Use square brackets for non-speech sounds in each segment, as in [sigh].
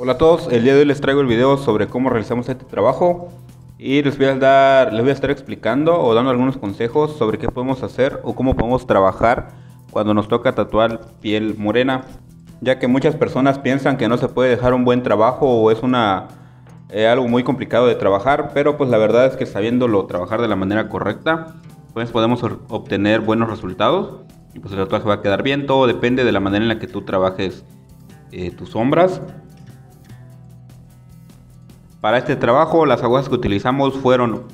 Hola a todos, el día de hoy les traigo el video sobre cómo realizamos este trabajo y les voy a dar, les voy a estar explicando o dando algunos consejos sobre qué podemos hacer o cómo podemos trabajar cuando nos toca tatuar piel morena, ya que muchas personas piensan que no se puede dejar un buen trabajo o es una eh, algo muy complicado de trabajar, pero pues la verdad es que sabiéndolo trabajar de la manera correcta, pues podemos obtener buenos resultados y pues el tatuaje va a quedar bien, todo depende de la manera en la que tú trabajes eh, tus sombras para este trabajo las agujas que utilizamos fueron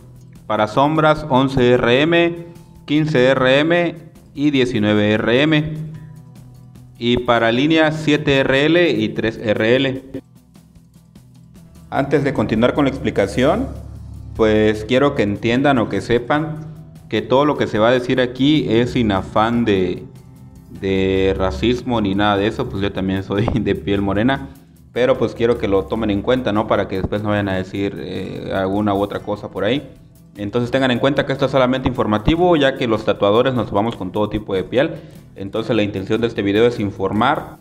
para sombras 11RM, 15RM y 19RM. Y para líneas 7RL y 3RL. Antes de continuar con la explicación, pues quiero que entiendan o que sepan que todo lo que se va a decir aquí es sin afán de, de racismo ni nada de eso, pues yo también soy [laughs] de piel morena. Pero pues quiero que lo tomen en cuenta, ¿no? Para que después no vayan a decir eh, alguna u otra cosa por ahí. Entonces tengan en cuenta que esto es solamente informativo, ya que los tatuadores nos vamos con todo tipo de piel. Entonces la intención de este video es informar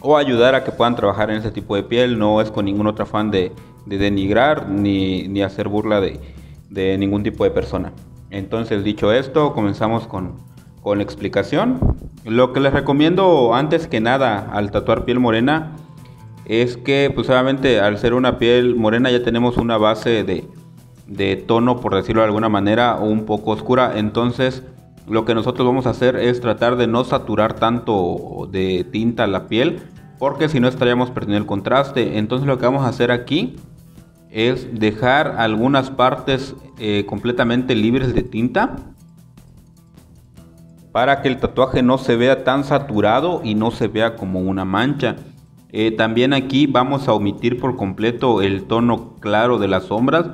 o ayudar a que puedan trabajar en ese tipo de piel. No es con ningún otro afán de, denigrar ni, ni, hacer burla de, de, ningún tipo de persona. Entonces dicho esto, comenzamos con, con la explicación. Lo que les recomiendo antes que nada al tatuar piel morena es que pues obviamente al ser una piel morena ya tenemos una base de, tono, por decirlo de alguna manera, un poco oscura. Entonces lo que nosotros vamos a hacer es tratar de no saturar tanto de tinta la piel, porque si no estaríamos perdiendo el contraste. Entonces lo que vamos a hacer aquí es dejar algunas partes eh, completamente libres de tinta para que el tatuaje no se vea tan saturado y no se vea como una mancha. Eh, también aquí vamos a omitir por completo el tono claro de las sombras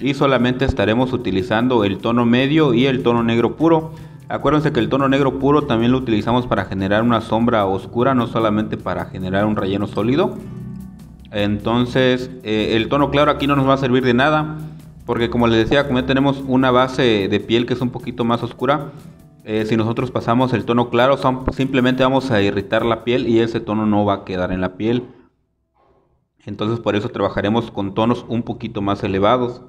y solamente estaremos utilizando el tono medio y el tono negro puro. Acuérdense que el tono negro puro también lo utilizamos para generar una sombra oscura, no solamente para generar un relleno sólido. Entonces eh, el tono claro aquí no nos va a servir de nada porque como les decía, como ya tenemos una base de piel que es un poquito más oscura, eh, si nosotros pasamos el tono claro, simplemente vamos a irritar la piel y ese tono no va a quedar en la piel. Entonces por eso trabajaremos con tonos un poquito más elevados.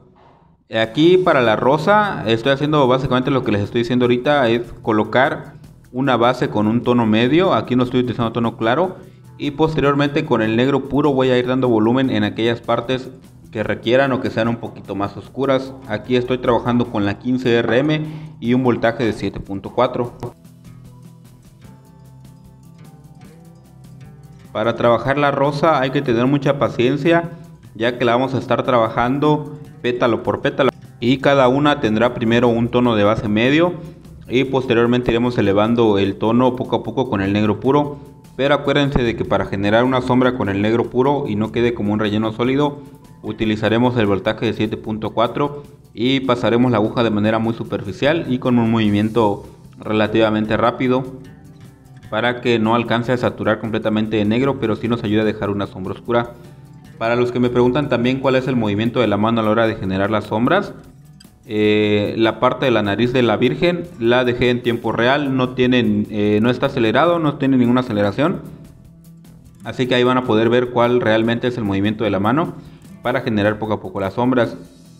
Aquí para la rosa estoy haciendo básicamente lo que les estoy diciendo ahorita es colocar una base con un tono medio. Aquí no estoy utilizando tono claro. Y posteriormente con el negro puro voy a ir dando volumen en aquellas partes que requieran o que sean un poquito más oscuras. Aquí estoy trabajando con la 15RM y un voltaje de 7.4. Para trabajar la rosa hay que tener mucha paciencia ya que la vamos a estar trabajando pétalo por pétalo y cada una tendrá primero un tono de base medio y posteriormente iremos elevando el tono poco a poco con el negro puro pero acuérdense de que para generar una sombra con el negro puro y no quede como un relleno sólido utilizaremos el voltaje de 7.4 y pasaremos la aguja de manera muy superficial y con un movimiento relativamente rápido para que no alcance a saturar completamente de negro pero sí nos ayude a dejar una sombra oscura. Para los que me preguntan también cuál es el movimiento de la mano a la hora de generar las sombras eh, la parte de la nariz de la virgen la dejé en tiempo real no tiene eh, no está acelerado no tiene ninguna aceleración. Así que ahí van a poder ver cuál realmente es el movimiento de la mano para generar poco a poco las sombras.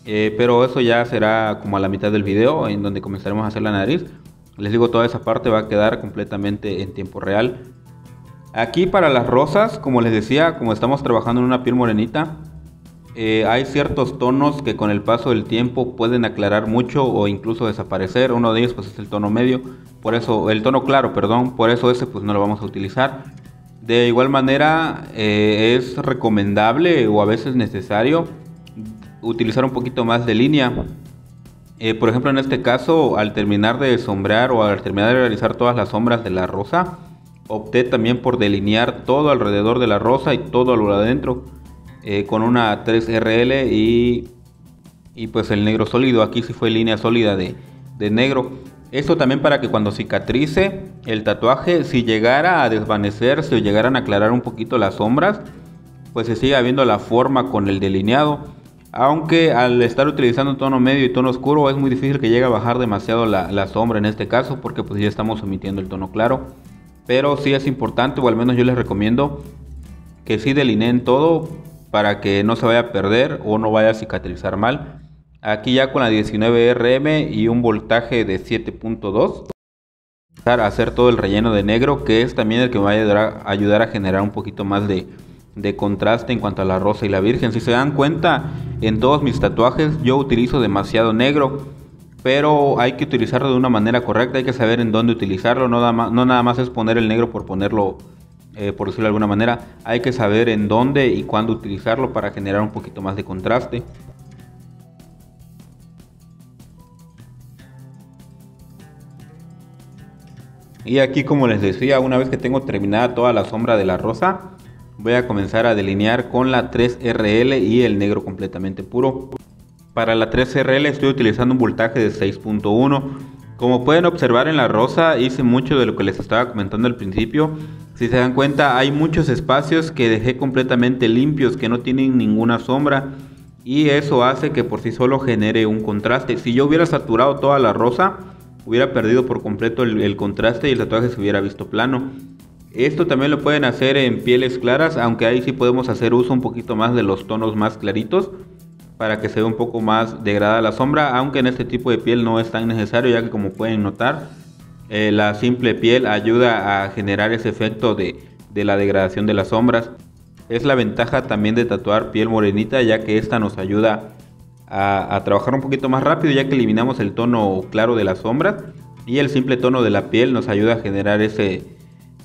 Eh, pero eso ya será como a la mitad del video en donde comenzaremos a hacer la nariz. Les digo, toda esa parte va a quedar completamente en tiempo real. Aquí para las rosas, como les decía, como estamos trabajando en una piel morenita, eh, hay ciertos tonos que con el paso del tiempo pueden aclarar mucho o incluso desaparecer. Uno de ellos pues es el tono medio, por eso el tono claro, perdón, por eso ese pues no lo vamos a utilizar. De igual manera, eh, es recomendable o a veces necesario utilizar un poquito más de línea. Eh, por ejemplo, en este caso, al terminar de sombrear o al terminar de realizar todas las sombras de la rosa, opté también por delinear todo alrededor de la rosa y todo lo adentro eh, con una 3RL y, y, pues el negro sólido. Aquí sí fue línea sólida de, de negro. Esto también para que cuando cicatrice el tatuaje, si llegara a desvanecerse o llegaran a aclarar un poquito las sombras, pues se siga viendo la forma con el delineado. Aunque al estar utilizando tono medio y tono oscuro es muy difícil que llegue a bajar demasiado la, sombra en este caso porque pues ya estamos omitiendo el tono claro. Pero sí es importante o al menos yo les recomiendo que sí delineen todo para que no se vaya a perder o no vaya a cicatrizar mal. Aquí ya con la 19RM y un voltaje de 7.2 a hacer todo el relleno de negro que es también el que me va a ayudar a, generar un poquito más de, contraste en cuanto a la rosa y la virgen. Si se dan cuenta, en todos mis tatuajes yo utilizo demasiado negro, pero hay que utilizarlo de una manera correcta, hay que saber en dónde utilizarlo, no nada más, no nada más es poner el negro por ponerlo, eh, por decirlo de alguna manera, hay que saber en dónde y cuándo utilizarlo para generar un poquito más de contraste. Y aquí como les decía, una vez que tengo terminada toda la sombra de la rosa, voy a comenzar a delinear con la 3RL y el negro completamente puro. Para la 3RL estoy utilizando un voltaje de 6.1. Como pueden observar en la rosa hice mucho de lo que les estaba comentando al principio. Si se dan cuenta hay muchos espacios que dejé completamente limpios, que no tienen ninguna sombra. Y eso hace que por sí solo genere un contraste. Si yo hubiera saturado toda la rosa, hubiera perdido por completo el, contraste y el tatuaje se hubiera visto plano. Esto también lo pueden hacer en pieles claras, aunque ahí sí podemos hacer uso un poquito más de los tonos más claritos para que se vea un poco más degradada la sombra, aunque en este tipo de piel no es tan necesario ya que como pueden notar eh, la simple piel ayuda a generar ese efecto de, de la degradación de las sombras. Es la ventaja también de tatuar piel morenita ya que esta nos ayuda a, trabajar un poquito más rápido ya que eliminamos el tono claro de las sombras y el simple tono de la piel nos ayuda a generar ese,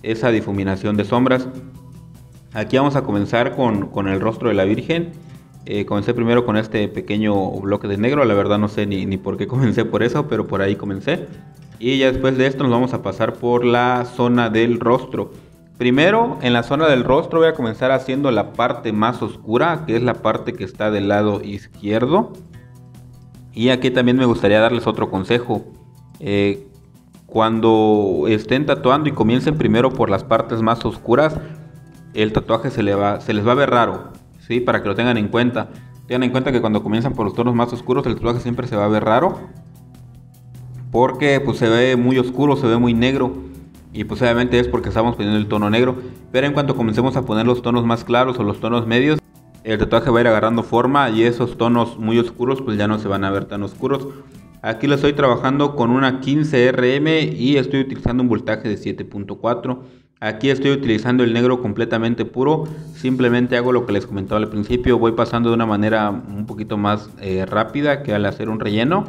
esa difuminación de sombras. Aquí vamos a comenzar con, el rostro de la Virgen. Eh, comencé primero con este pequeño bloque de negro, la verdad no sé ni, ni por qué comencé por eso, pero por ahí comencé. Y ya después de esto nos vamos a pasar por la zona del rostro. Primero, en la zona del rostro voy a comenzar haciendo la parte más oscura, que es la parte que está del lado izquierdo. Y aquí también me gustaría darles otro consejo. Eh, cuando estén tatuando y comiencen primero por las partes más oscuras, el tatuaje se, le va, se les va a ver raro, ¿sí? Para que lo tengan en cuenta. Tengan en cuenta que cuando comienzan por los tonos más oscuros, el tatuaje siempre se va a ver raro. Porque pues se ve muy oscuro, se ve muy negro y pues obviamente es porque estamos poniendo el tono negro. Pero en cuanto comencemos a poner los tonos más claros o los tonos medios, el tatuaje va a ir agarrando forma y esos tonos muy oscuros pues ya no se van a ver tan oscuros. Aquí lo estoy trabajando con una 15RM y estoy utilizando un voltaje de 7.4. Aquí estoy utilizando el negro completamente puro. Simplemente hago lo que les comentaba al principio. Voy pasando de una manera un poquito más eh, rápida que al hacer un relleno.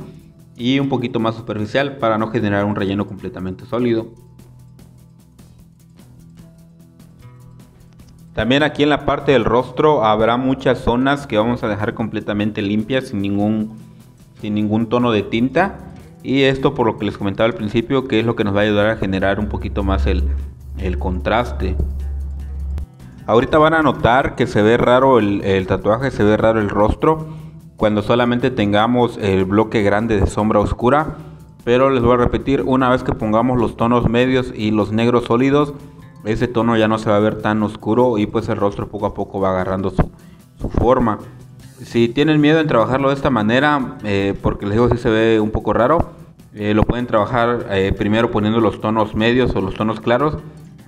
Y un poquito más superficial para no generar un relleno completamente sólido. También aquí en la parte del rostro habrá muchas zonas que vamos a dejar completamente limpias sin ningún, sin ningún tono de tinta. Y esto por lo que les comentaba al principio que es lo que nos va a ayudar a generar un poquito más el, contraste. Ahorita van a notar que se ve raro el, el, tatuaje, se ve raro el rostro cuando solamente tengamos el bloque grande de sombra oscura. Pero les voy a repetir, una vez que pongamos los tonos medios y los negros sólidos, ese tono ya no se va a ver tan oscuro y pues el rostro poco a poco va agarrando su, forma. Si tienen miedo en trabajarlo de esta manera, eh, porque les digo si se ve un poco raro, eh, lo pueden trabajar eh, primero poniendo los tonos medios o los tonos claros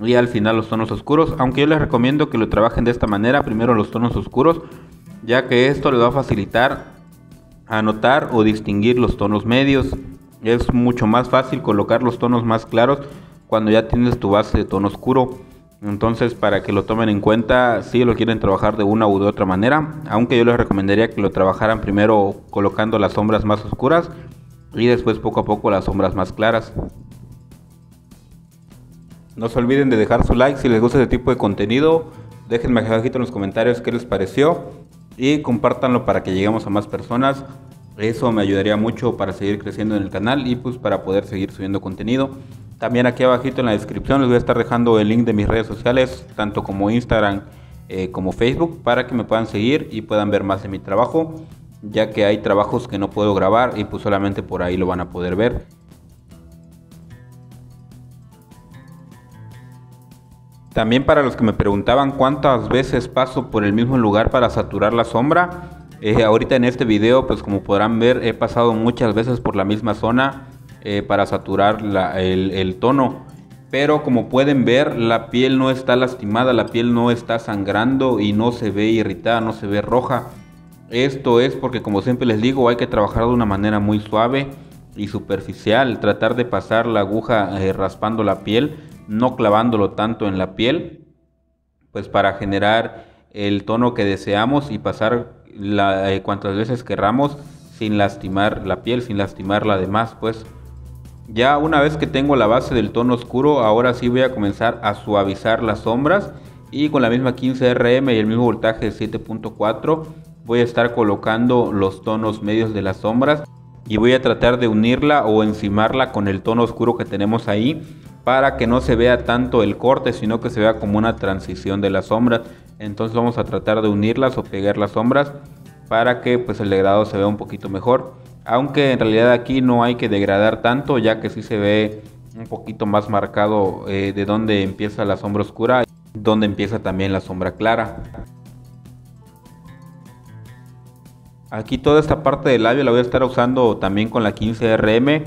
y al final los tonos oscuros. Aunque yo les recomiendo que lo trabajen de esta manera, primero los tonos oscuros, ya que esto les va a facilitar anotar o distinguir los tonos medios. Es mucho más fácil colocar los tonos más claros cuando ya tienes tu base de tono oscuro. Entonces, para que lo tomen en cuenta, si lo quieren trabajar de una u de otra manera, aunque yo les recomendaría que lo trabajaran primero colocando las sombras más oscuras y después poco a poco las sombras más claras. No se olviden de dejar su like si les gusta este tipo de contenido. Déjenme aquí en los comentarios qué les pareció y compártanlo para que lleguemos a más personas. Eso me ayudaría mucho para seguir creciendo en el canal y pues para poder seguir subiendo contenido. También aquí abajito en la descripción les voy a estar dejando el link de mis redes sociales, tanto como Instagram eh, como Facebook, para que me puedan seguir y puedan ver más de mi trabajo, ya que hay trabajos que no puedo grabar y pues solamente por ahí lo van a poder ver. También para los que me preguntaban cuántas veces paso por el mismo lugar para saturar la sombra, eh, ahorita en este video pues como podrán ver he pasado muchas veces por la misma zona eh, para saturar el, tono. pero como pueden ver la piel no está lastimada, la piel no está sangrando y no se ve irritada, no se ve roja. Esto es porque como siempre les digo hay que trabajar de una manera muy suave y superficial, tratar de pasar la aguja eh, raspando la piel, no clavándolo tanto en la piel, pues para generar el tono que deseamos y pasar la, eh, cuantas veces querramos sin lastimar la piel, sin lastimar la demás, pues. Ya una vez que tengo la base del tono oscuro, ahora sí voy a comenzar a suavizar las sombras. Y con la misma 15 RM y el mismo voltaje de 7.4 voy a estar colocando los tonos medios de las sombras. Y voy a tratar de unirla o encimarla con el tono oscuro que tenemos ahí para que no se vea tanto el corte sino que se vea como una transición de las sombras. Entonces vamos a tratar de unirlas o pegar las sombras para que pues el degradado se vea un poquito mejor aunque en realidad aquí no hay que degradar tanto ya que sí se ve un poquito más marcado eh, de dónde empieza la sombra oscura y dónde empieza también la sombra clara. Aquí toda esta parte del labio la voy a estar usando también con la 15RM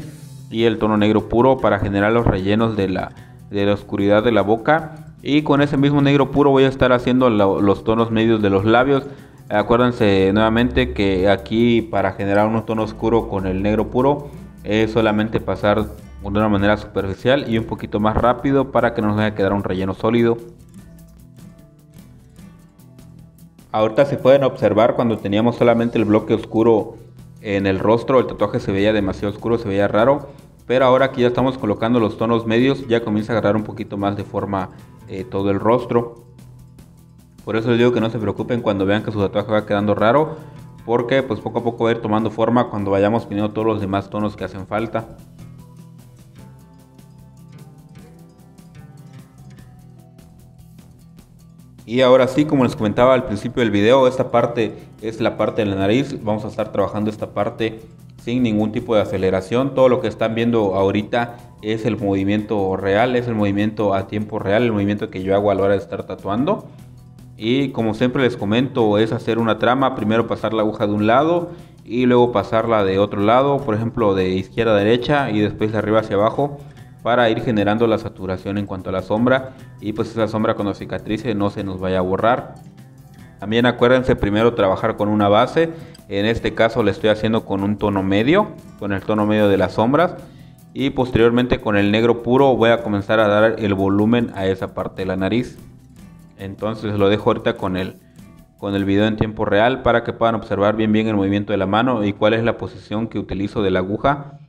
y el tono negro puro para generar los rellenos de la, de la oscuridad de la boca. Y con ese mismo negro puro voy a estar haciendo los tonos medios de los labios Acuérdense nuevamente que aquí para generar un tono oscuro con el negro puro es solamente pasar de una manera superficial y un poquito más rápido para que no nos vaya a quedar un relleno sólido. Ahorita se pueden observar cuando teníamos solamente el bloque oscuro en el rostro, el tatuaje se veía demasiado oscuro, se veía raro. Pero ahora que ya estamos colocando los tonos medios, ya comienza a agarrar un poquito más de forma eh, todo el rostro. Por eso les digo que no se preocupen cuando vean que su tatuaje va quedando raro, porque pues poco a poco va a ir tomando forma cuando vayamos poniendo todos los demás tonos que hacen falta. Y ahora sí, como les comentaba al principio del video, esta parte es la parte de la nariz. Vamos a estar trabajando esta parte sin ningún tipo de aceleración. Todo lo que están viendo ahorita es el movimiento real, es el movimiento a tiempo real, el movimiento que yo hago a la hora de estar tatuando. Y como siempre les comento, es hacer una trama, primero pasar la aguja de un lado y luego pasarla de otro lado, por ejemplo de izquierda a derecha y después de arriba hacia abajo para ir generando la saturación en cuanto a la sombra y pues esa sombra cuando cicatrice no se nos vaya a borrar. También acuérdense primero trabajar con una base, en este caso le estoy haciendo con un tono medio, con el tono medio de las sombras y posteriormente con el negro puro voy a comenzar a dar el volumen a esa parte de la nariz. Entonces lo dejo ahorita con el, con el video en tiempo real para que puedan observar bien bien el movimiento de la mano y cuál es la posición que utilizo de la aguja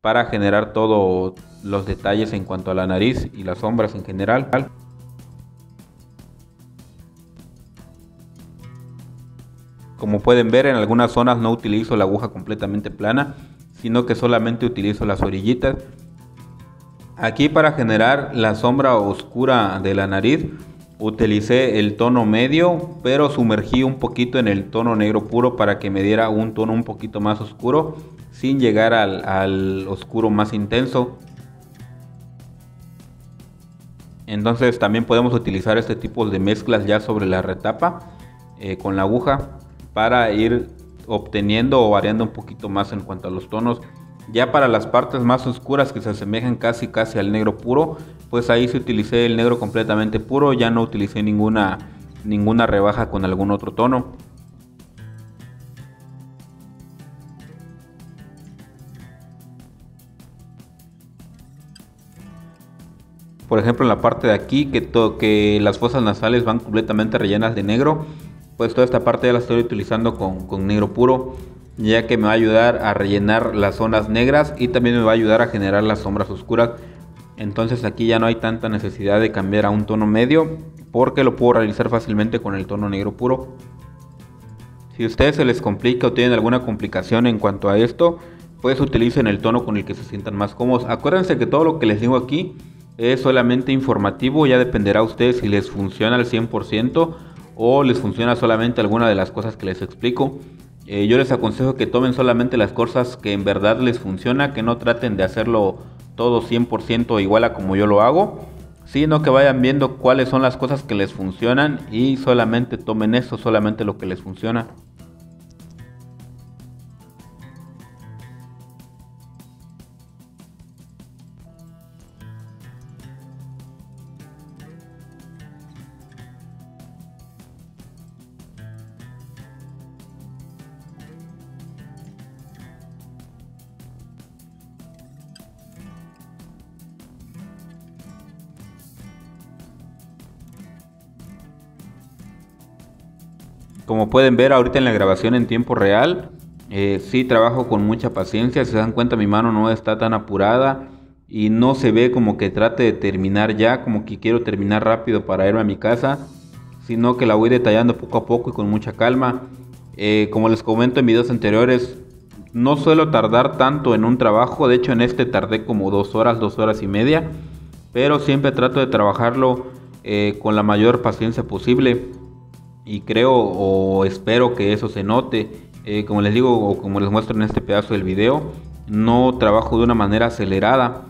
para generar todos los detalles en cuanto a la nariz y las sombras en general. Como pueden ver en algunas zonas no utilizo la aguja completamente plana, sino que solamente utilizo las orillitas. Aquí para generar la sombra oscura de la nariz utilicé el tono medio, pero sumergí un poquito en el tono negro puro para que me diera un tono un poquito más oscuro, sin llegar al, oscuro más intenso. Entonces también podemos utilizar este tipo de mezclas ya sobre la retapa eh, con la aguja para ir obteniendo o variando un poquito más en cuanto a los tonos. Ya para las partes más oscuras que se asemejan casi casi al negro puro, pues ahí se utilicé el negro completamente puro, ya no utilicé ninguna, ninguna rebaja con algún otro tono. Por ejemplo en la parte de aquí que, que las fosas nasales van completamente rellenas de negro, pues toda esta parte ya la estoy utilizando con, con negro puro ya que me va a ayudar a rellenar las zonas negras y también me va a ayudar a generar las sombras oscuras. Entonces aquí ya no hay tanta necesidad de cambiar a un tono medio porque lo puedo realizar fácilmente con el tono negro puro. Si a ustedes se les complica o tienen alguna complicación en cuanto a esto pues utilicen el tono con el que se sientan más cómodos. Acuérdense que todo lo que les digo aquí es solamente informativo ya dependerá a ustedes si les funciona al 100% o les funciona solamente alguna de las cosas que les explico eh, yo les aconsejo que tomen solamente las cosas que en verdad les funciona, que no traten de hacerlo todo 100% igual a como yo lo hago, sino que vayan viendo cuáles son las cosas que les funcionan y solamente tomen eso, solamente lo que les funciona. Pueden ver ahorita en la grabación en tiempo real, eh, sí trabajo con mucha paciencia, si se dan cuenta mi mano no está tan apurada y no se ve como que trate de terminar ya, como que quiero terminar rápido para irme a mi casa, sino que la voy detallando poco a poco y con mucha calma. Eh, como les comento en videos anteriores, no suelo tardar tanto en un trabajo, de hecho en este tardé como dos horas, dos horas y media, pero siempre trato de trabajarlo eh, con la mayor paciencia posible y creo o espero que eso se note. Eh, como les digo o como les muestro en este pedazo del video, no trabajo de una manera acelerada.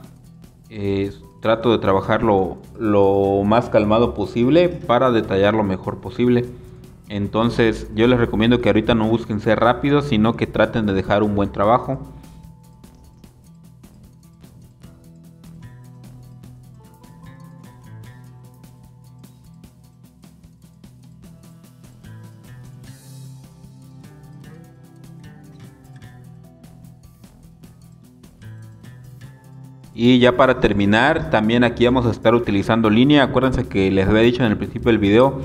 Eh, trato de trabajarlo lo más calmado posible para detallar lo mejor posible. Entonces yo les recomiendo que ahorita no busquen ser rápidos, sino que traten de dejar un buen trabajo. Y ya para terminar, también aquí vamos a estar utilizando línea. Acuérdense que les había dicho en el principio del video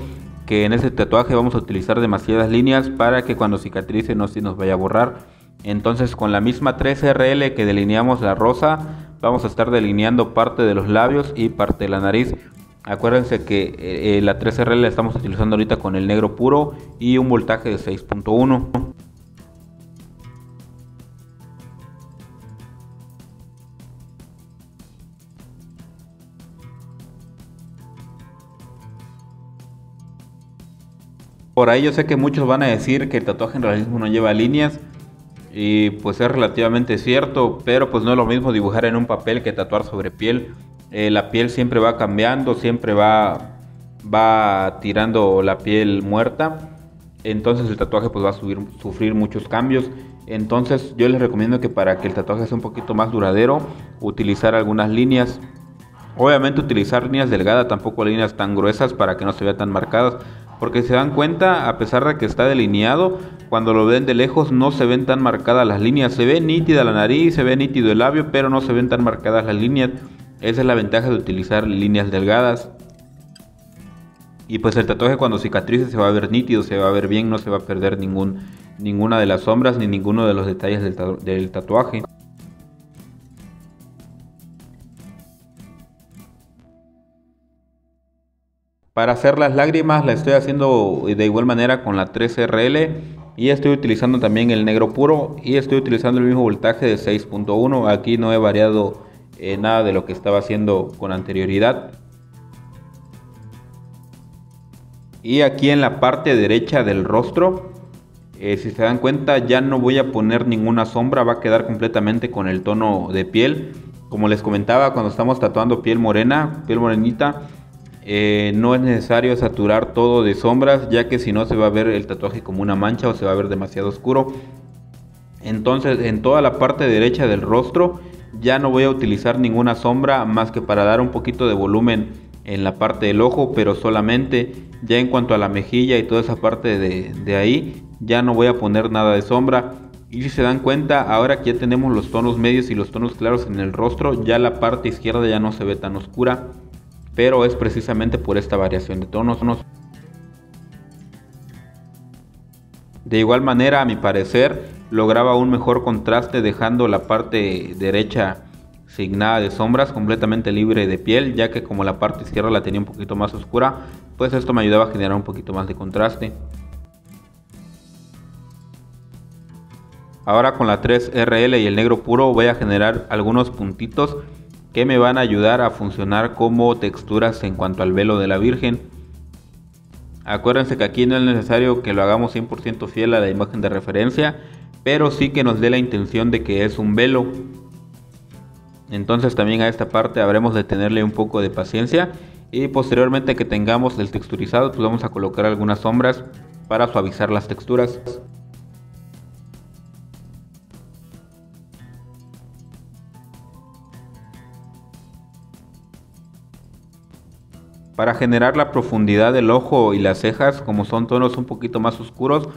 que en este tatuaje vamos a utilizar demasiadas líneas para que cuando cicatrice no se nos vaya a borrar. Entonces con la misma 3RL que delineamos la rosa, vamos a estar delineando parte de los labios y parte de la nariz. Acuérdense que eh, la 3RL la estamos utilizando ahorita con el negro puro y un voltaje de 6.1. Por ahí yo sé que muchos van a decir que el tatuaje en realismo no lleva líneas y pues es relativamente cierto, pero pues no es lo mismo dibujar en un papel que tatuar sobre piel. Eh, la piel siempre va cambiando, siempre va, va tirando la piel muerta, entonces el tatuaje pues va a sufrir muchos cambios. Entonces yo les recomiendo que para que el tatuaje sea un poquito más duradero, utilizar algunas líneas. Obviamente utilizar líneas delgadas, tampoco líneas tan gruesas para que no se vea tan marcadas porque se dan cuenta, a pesar de que está delineado, cuando lo ven de lejos no se ven tan marcadas las líneas. Se ve nítida la nariz, se ve nítido el labio, pero no se ven tan marcadas las líneas. Esa es la ventaja de utilizar líneas delgadas. Y pues el tatuaje cuando cicatrice se va a ver nítido, se va a ver bien, no se va a perder ninguna de las sombras ni ninguno de los detalles del tatuaje. Para hacer las lágrimas la estoy haciendo de igual manera con la 3RL y estoy utilizando también el negro puro y estoy utilizando el mismo voltaje de 6.1. Aquí no he variado eh, nada de lo que estaba haciendo con anterioridad. Y aquí en la parte derecha del rostro, eh, si se dan cuenta ya no voy a poner ninguna sombra, va a quedar completamente con el tono de piel. Como les comentaba cuando estamos tatuando piel morena, piel morenita, eh, no es necesario saturar todo de sombras ya que si no se va a ver el tatuaje como una mancha o se va a ver demasiado oscuro. Entonces en toda la parte derecha del rostro ya no voy a utilizar ninguna sombra más que para dar un poquito de volumen en la parte del ojo, pero solamente ya en cuanto a la mejilla y toda esa parte de, de ahí ya no voy a poner nada de sombra. Y si se dan cuenta, ahora que ya tenemos los tonos medios y los tonos claros en el rostro, ya la parte izquierda ya no se ve tan oscura pero es precisamente por esta variación de tonos. De igual manera, a mi parecer, lograba un mejor contraste dejando la parte derecha signada de sombras completamente libre de piel, ya que como la parte izquierda la tenía un poquito más oscura, pues esto me ayudaba a generar un poquito más de contraste. Ahora con la 3RL y el negro puro voy a generar algunos puntitos que me van a ayudar a funcionar como texturas en cuanto al velo de la Virgen. Acuérdense que aquí no es necesario que lo hagamos 100% fiel a la imagen de referencia, pero sí que nos dé la intención de que es un velo. Entonces también a esta parte habremos de tenerle un poco de paciencia y posteriormente que tengamos el texturizado pues vamos a colocar algunas sombras para suavizar las texturas. Para generar la profundidad del ojo y las cejas, como son tonos un poquito más oscuros,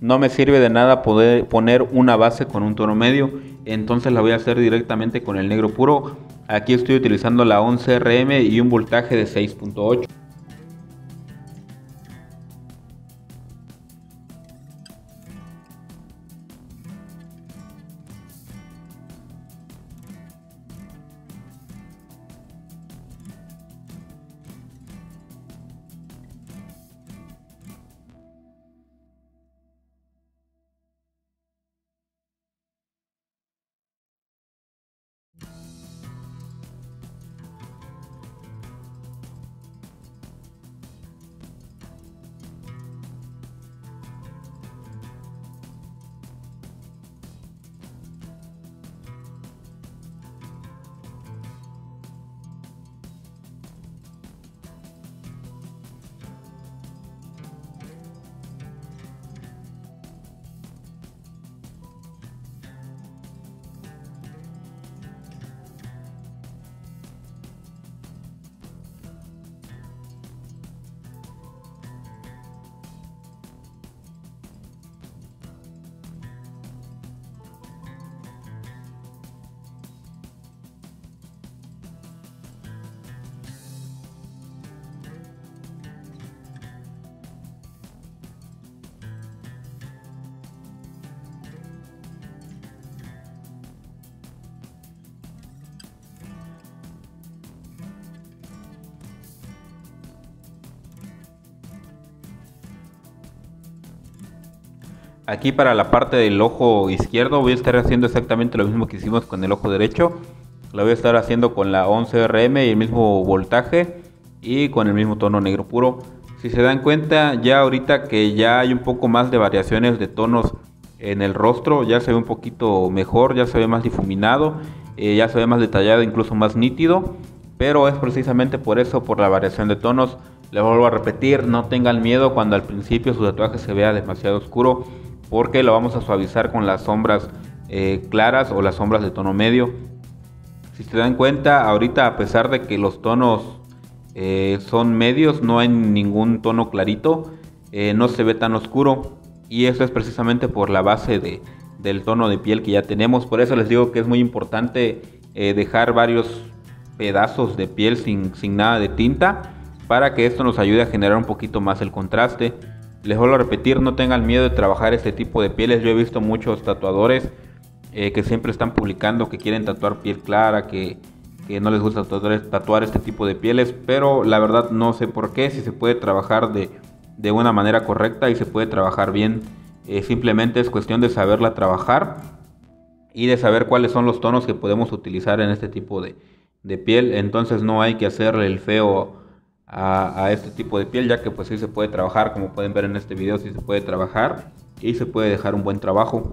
no me sirve de nada poder poner una base con un tono medio, entonces la voy a hacer directamente con el negro puro. Aquí estoy utilizando la 11RM y un voltaje de 6.8. Aquí para la parte del ojo izquierdo voy a estar haciendo exactamente lo mismo que hicimos con el ojo derecho. Lo voy a estar haciendo con la 11 RM y el mismo voltaje y con el mismo tono negro puro. Si se dan cuenta ya ahorita que ya hay un poco más de variaciones de tonos en el rostro, ya se ve un poquito mejor, ya se ve más difuminado, eh, ya se ve más detallado, incluso más nítido. Pero es precisamente por eso, por la variación de tonos. Les vuelvo a repetir, no tengan miedo cuando al principio su tatuaje se vea demasiado oscuro, porque lo vamos a suavizar con las sombras eh, claras o las sombras de tono medio. Si se dan cuenta, ahorita a pesar de que los tonos eh, son medios, no hay ningún tono clarito, eh, no se ve tan oscuro y eso es precisamente por la base de, del tono de piel que ya tenemos. Por eso les digo que es muy importante dejar varios pedazos de piel sin, sin nada de tinta para que esto nos ayude a generar un poquito más el contraste. Les vuelvo a repetir, no tengan miedo de trabajar este tipo de pieles. Yo he visto muchos tatuadores que siempre están publicando que quieren tatuar piel clara, que, que no les gusta tatuar, este tipo de pieles, pero la verdad no sé por qué, si se puede trabajar de, de una manera correcta y se puede trabajar bien, eh, simplemente es cuestión de saberla trabajar y de saber cuáles son los tonos que podemos utilizar en este tipo de, de piel, entonces no hay que hacerle el feo a, este tipo de piel, ya que pues sí se puede trabajar, como pueden ver en este video, sí se puede trabajar y se puede dejar un buen trabajo.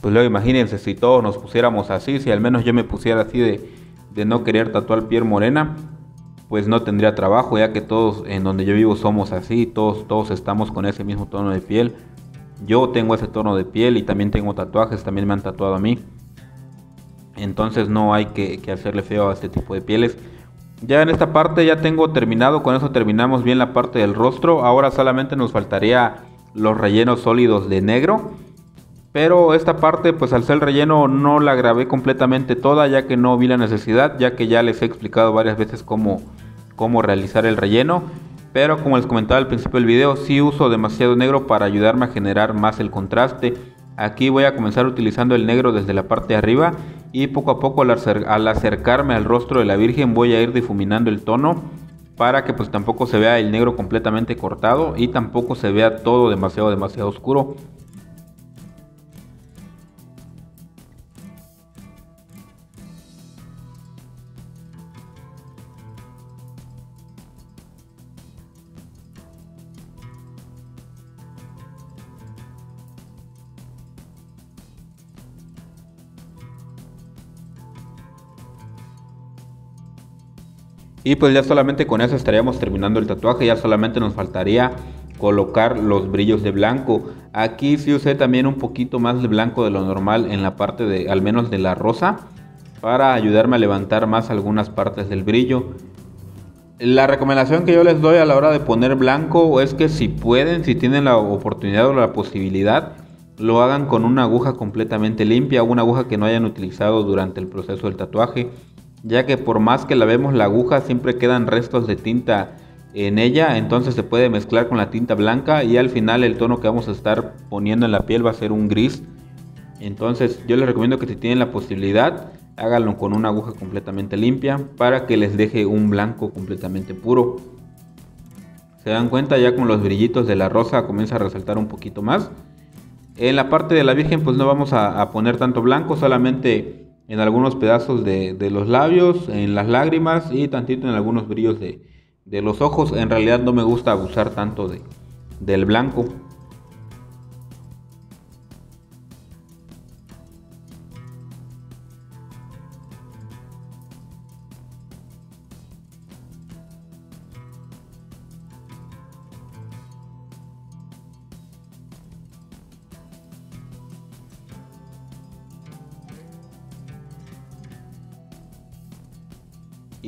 Pues luego imagínense si todos nos pusiéramos así, si al menos yo me pusiera así de, de no querer tatuar piel morena, pues no tendría trabajo, ya que todos en donde yo vivo somos así, todos, todos estamos con ese mismo tono de piel. Yo tengo ese tono de piel y también tengo tatuajes, también me han tatuado a mí. Entonces no hay que, hacerle feo a este tipo de pieles. Ya en esta parte ya tengo terminado, con eso terminamos bien la parte del rostro. Ahora solamente nos faltaría los rellenos sólidos de negro pero esta parte, pues al ser relleno, no la grabé completamente toda, ya que no vi la necesidad, ya que ya les he explicado varias veces cómo, cómo realizar el relleno. Pero como les comentaba al principio del video, sí uso demasiado negro para ayudarme a generar más el contraste. Aquí voy a comenzar utilizando el negro desde la parte de arriba y poco a poco al, acercarme al rostro de la Virgen voy a ir difuminando el tono para que pues tampoco se vea el negro completamente cortado y tampoco se vea todo demasiado demasiado oscuro. Y pues ya solamente con eso estaríamos terminando el tatuaje, ya solamente nos faltaría colocar los brillos de blanco. Aquí sí usé también un poquito más de blanco de lo normal en la parte de, al menos de la rosa, para ayudarme a levantar más algunas partes del brillo. La recomendación que yo les doy a la hora de poner blanco es que si pueden, si tienen la oportunidad o la posibilidad, lo hagan con una aguja completamente limpia, una aguja que no hayan utilizado durante el proceso del tatuaje ya que por más que la vemos la aguja siempre quedan restos de tinta en ella, entonces se puede mezclar con la tinta blanca y al final el tono que vamos a estar poniendo en la piel va a ser un gris. Entonces yo les recomiendo que si tienen la posibilidad, háganlo con una aguja completamente limpia para que les deje un blanco completamente puro. Se dan cuenta ya con los brillitos de la rosa comienza a resaltar un poquito más. En la parte de la virgen pues no vamos a, a poner tanto blanco, solamente en algunos pedazos de, los labios, en las lágrimas y tantito en algunos brillos de, de, los ojos. En realidad no me gusta abusar tanto de, del blanco.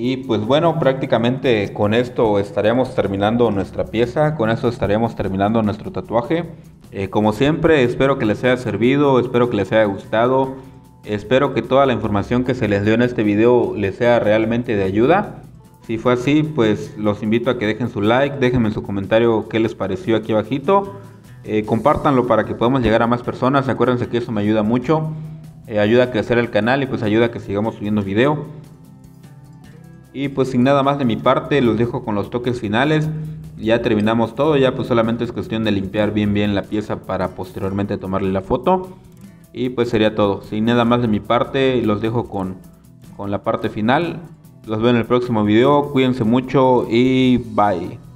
Y pues bueno, prácticamente con esto estaríamos terminando nuestra pieza, con esto estaríamos terminando nuestro tatuaje. Eh, como siempre, espero que les haya servido, espero que les haya gustado, espero que toda la información que se les dio en este video les sea realmente de ayuda. Si fue así, pues los invito a que dejen su like, déjenme en su comentario qué les pareció aquí abajito. Eh, compártanlo para que podamos llegar a más personas, acuérdense que eso me ayuda mucho, eh, ayuda a crecer el canal y pues ayuda a que sigamos subiendo video. Y pues sin nada más de mi parte, los dejo con los toques finales. ya terminamos todo, ya pues solamente es cuestión de limpiar bien bien la pieza para posteriormente tomarle la foto. Y pues sería todo, sin nada más de mi parte, los dejo con, con la parte final. Los veo en el próximo video, cuídense mucho y bye.